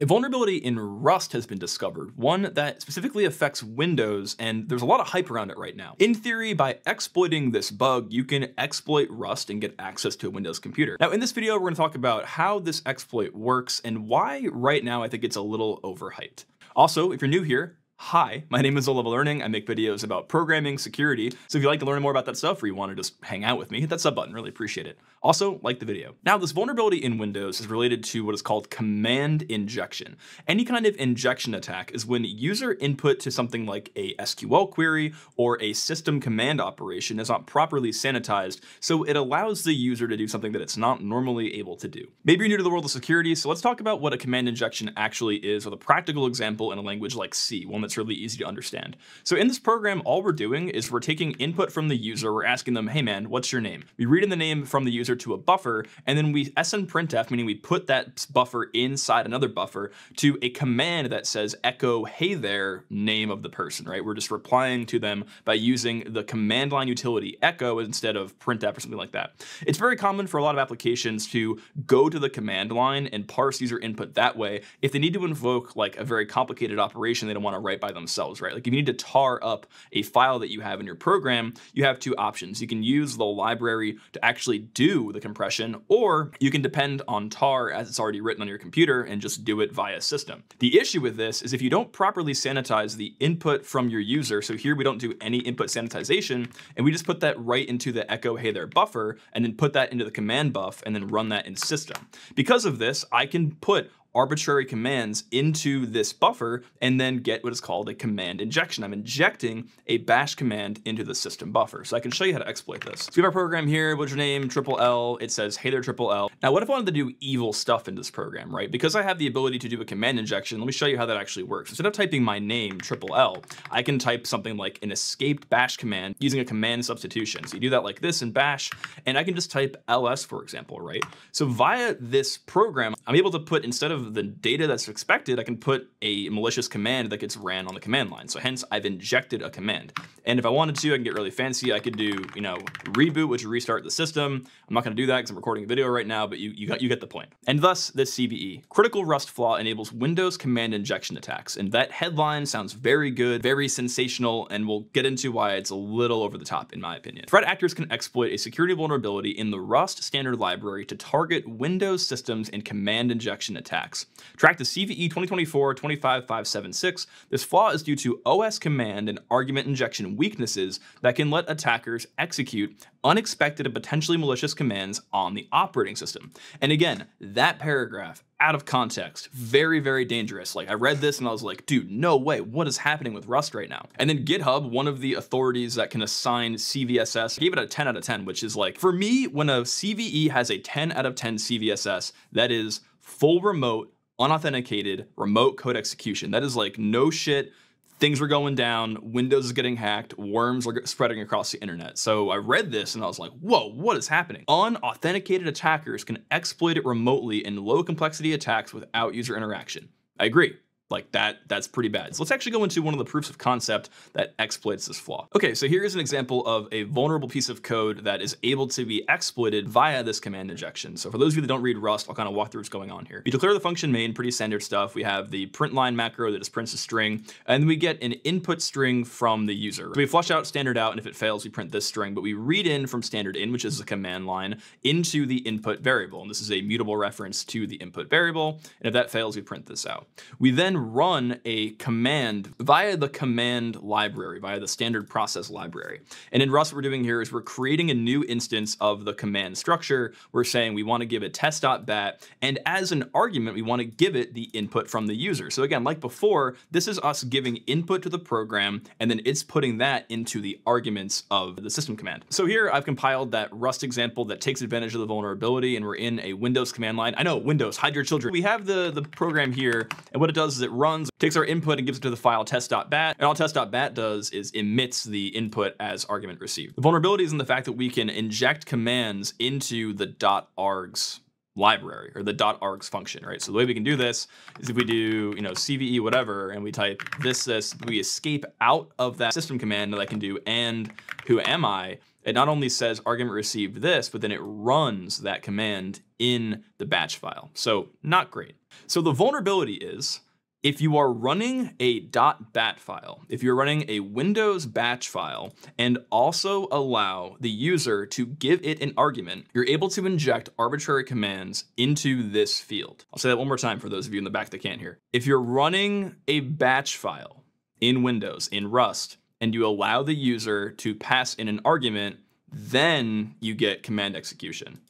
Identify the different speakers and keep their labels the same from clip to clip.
Speaker 1: A vulnerability in Rust has been discovered, one that specifically affects Windows, and there's a lot of hype around it right now. In theory, by exploiting this bug, you can exploit Rust and get access to a Windows computer. Now, in this video, we're to talk about how this exploit works and why right now I think it's a little overhyped. Also, if you're new here, Hi, my name is Low Level Learning. I make videos about programming, security. So if you'd like to learn more about that stuff or you want to just hang out with me, hit that sub button. Really appreciate it. Also, like the video. Now, this vulnerability in Windows is related to what is called command injection. Any kind of injection attack is when user input to something like a SQL query or a system command operation is not properly sanitized, so it allows the user to do something that it's not normally able to do. Maybe you're new to the world of security, so let's talk about what a command injection actually is with a practical example in a language like C, one that's really easy to understand. So in this program, all we're doing is we're taking input from the user, we're asking them, hey man, what's your name? We read in the name from the user to a buffer, and then we snprintf, meaning we put that buffer inside another buffer to a command that says echo, hey there, name of the person, right? We're just replying to them by using the command line utility echo instead of printf or something like that. It's very common for a lot of applications to go to the command line and parse user input that way if they need to invoke like a very complicated operation they don't want to write by themselves, right? Like if you need to tar up a file that you have in your program, you have two options. You can use the library to actually do the compression, or you can depend on tar as it's already written on your computer and just do it via system. The issue with this is if you don't properly sanitize the input from your user, so here we don't do any input sanitization, and we just put that right into the echo hey there buffer, and then put that into the command buff, and then run that in system. Because of this, I can put arbitrary commands into this buffer and then get what is called a command injection. I'm injecting a bash command into the system buffer. So I can show you how to exploit this. So we have our program here, what's your name, triple L, it says, hey there, triple L. Now what if I wanted to do evil stuff in this program, right? Because I have the ability to do a command injection, let me show you how that actually works. Instead of typing my name, triple L, I can type something like an escaped bash command using a command substitution. So you do that like this in bash, and I can just type ls, for example, right? So via this program, I'm able to put, instead of the data that's expected, I can put a malicious command that gets ran on the command line. So hence I've injected a command. And if I wanted to, I can get really fancy. I could do, you know, reboot, which restart the system. I'm not gonna do that because I'm recording a video right now, but you, you, got, you get the point. And thus this CVE. Critical Rust flaw enables Windows command injection attacks. And that headline sounds very good, very sensational, and we'll get into why it's a little over the top in my opinion. Threat actors can exploit a security vulnerability in the Rust standard library to target Windows systems in command injection attacks attacks. Track the CVE 2024-25576. This flaw is due to OS command and argument injection weaknesses that can let attackers execute unexpected and potentially malicious commands on the operating system. And again, that paragraph out of context, very, very dangerous. Like I read this and I was like, dude, no way, what is happening with Rust right now? And then GitHub, one of the authorities that can assign CVSS, gave it a 10 out of 10, which is like, for me, when a CVE has a 10 out of 10 CVSS, that is full remote, unauthenticated, remote code execution. That is like no shit. Things were going down, Windows is getting hacked, worms are spreading across the internet. So I read this and I was like, whoa, what is happening? Unauthenticated attackers can exploit it remotely in low complexity attacks without user interaction. I agree. Like that, that's pretty bad. So let's actually go into one of the proofs of concept that exploits this flaw. Okay, so here's an example of a vulnerable piece of code that is able to be exploited via this command injection. So for those of you that don't read Rust, I'll kind of walk through what's going on here. We declare the function main, pretty standard stuff. We have the print line macro that just prints a string, and then we get an input string from the user. So we flush out standard out, and if it fails, we print this string, but we read in from standard in, which is the command line, into the input variable. And this is a mutable reference to the input variable. And if that fails, we print this out. We then run a command via the command library, via the standard process library. And in Rust, what we're doing here is we're creating a new instance of the command structure. We're saying we want to give it test.bat, and as an argument, we want to give it the input from the user. So again, like before, this is us giving input to the program, and then it's putting that into the arguments of the system command. So here I've compiled that Rust example that takes advantage of the vulnerability, and we're in a Windows command line. I know, Windows, hide your children. We have the, the program here, and what it does is it runs, takes our input and gives it to the file test.bat, and all test.bat does is emits the input as argument received. The vulnerability is in the fact that we can inject commands into the dot .args library or the dot .args function, right? So the way we can do this is if we do, you know, CVE whatever, and we type this, this, we escape out of that system command that I can do and whoami, it not only says argument received this, but then it runs that command in the batch file. So not great. So the vulnerability is if you are running a .bat file, if you're running a Windows batch file and also allow the user to give it an argument, you're able to inject arbitrary commands into this field. I'll say that one more time for those of you in the back that can't hear. If you're running a batch file in Windows, in Rust, and you allow the user to pass in an argument, then you get command execution.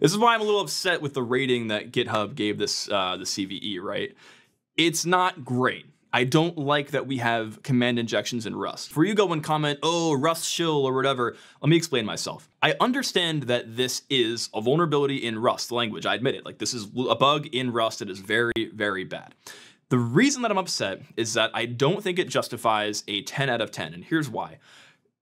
Speaker 1: This is why I'm a little upset with the rating that GitHub gave this uh, the CVE, right? It's not great. I don't like that we have command injections in Rust. For you go and comment, oh, Rust shill or whatever, let me explain myself. I understand that this is a vulnerability in Rust language. I admit it. Like this is a bug in Rust that is very, very bad. The reason that I'm upset is that I don't think it justifies a 10 out of 10, and here's why.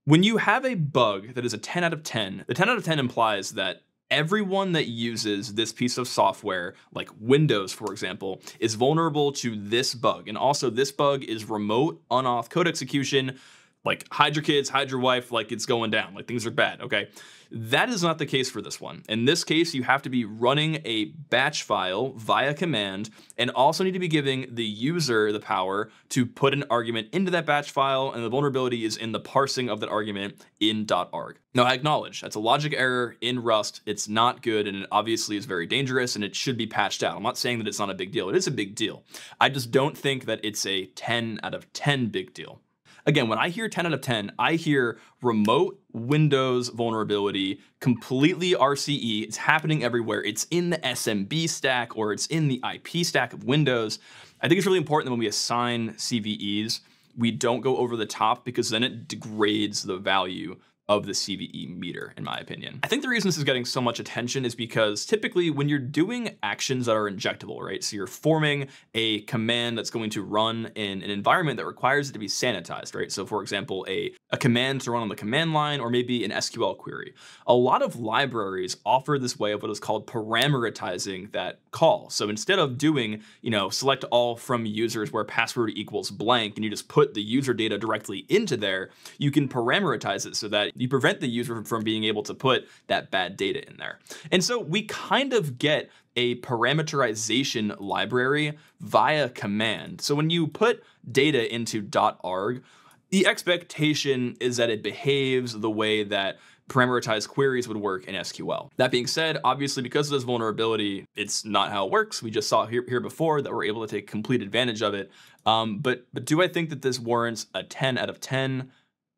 Speaker 1: When you have a bug that is a 10 out of 10, the 10 out of 10 implies that everyone that uses this piece of software, like Windows, for example, is vulnerable to this bug. And also this bug is remote unauth code execution, like hide your kids, hide your wife, like it's going down, like things are bad, okay? That is not the case for this one. In this case, you have to be running a batch file via command and also need to be giving the user the power to put an argument into that batch file and the vulnerability is in the parsing of that argument in .arg. Now I acknowledge that's a logic error in Rust. It's not good and it obviously is very dangerous and it should be patched out. I'm not saying that it's not a big deal. It is a big deal. I just don't think that it's a 10 out of 10 big deal. Again, when I hear 10 out of 10, I hear remote Windows vulnerability, completely RCE. It's happening everywhere. It's in the SMB stack or it's in the IP stack of Windows. I think it's really important that when we assign CVEs, we don't go over the top because then it degrades the value of the CVE meter, in my opinion. I think the reason this is getting so much attention is because typically when you're doing actions that are injectable, right? So you're forming a command that's going to run in an environment that requires it to be sanitized, right? So for example, a, a command to run on the command line or maybe an SQL query. A lot of libraries offer this way of what is called parameterizing that call. So instead of doing, you know, select all from users where password equals blank and you just put the user data directly into there, you can parameterize it so that you prevent the user from being able to put that bad data in there. And so we kind of get a parameterization library via command. So when you put data into .arg, the expectation is that it behaves the way that parameterized queries would work in SQL. That being said, obviously because of this vulnerability, it's not how it works. We just saw here, here before that we're able to take complete advantage of it. Um, but, but do I think that this warrants a 10 out of 10?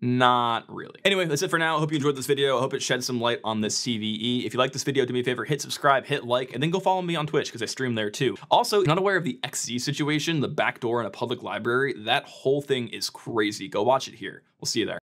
Speaker 1: Not really. Anyway, that's it for now. I hope you enjoyed this video. I hope it shed some light on this CVE. If you like this video, do me a favor, hit subscribe, hit like, and then go follow me on Twitch because I stream there too. Also, not aware of the XZ situation, the backdoor in a public library, that whole thing is crazy. Go watch it here. We'll see you there.